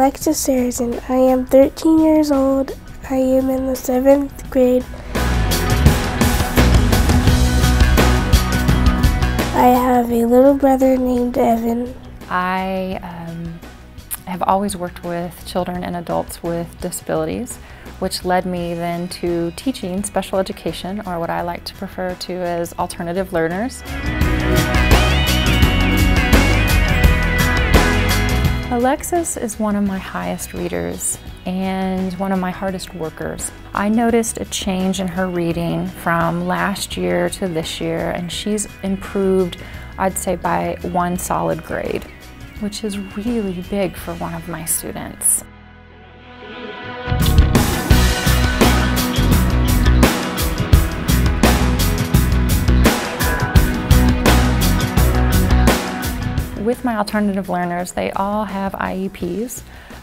Alexis Saracen. I am 13 years old. I am in the seventh grade. I have a little brother named Evan. I um, have always worked with children and adults with disabilities, which led me then to teaching special education, or what I like to refer to as alternative learners. Alexis is one of my highest readers and one of my hardest workers. I noticed a change in her reading from last year to this year and she's improved, I'd say by one solid grade, which is really big for one of my students. With my alternative learners, they all have IEPs.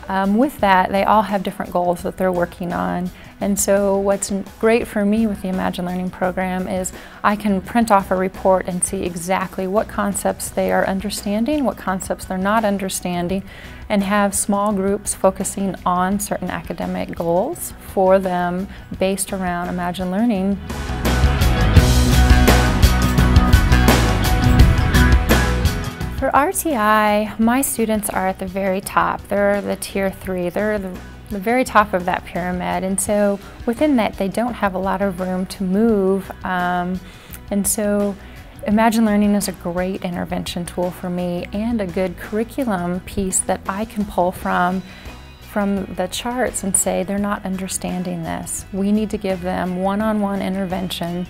Um, with that, they all have different goals that they're working on. And so what's great for me with the Imagine Learning program is I can print off a report and see exactly what concepts they are understanding, what concepts they're not understanding, and have small groups focusing on certain academic goals for them based around Imagine Learning. For RTI, my students are at the very top. They're the tier three. They're the, the, very top of that pyramid. And so within that, they don't have a lot of room to move. Um, and so Imagine Learning is a great intervention tool for me and a good curriculum piece that I can pull from from the charts and say they're not understanding this. We need to give them one-on-one -on -one intervention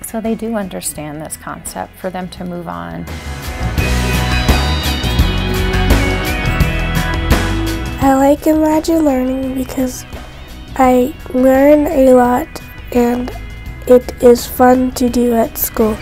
so they do understand this concept for them to move on. Like Imagine Learning because I learn a lot and it is fun to do at school.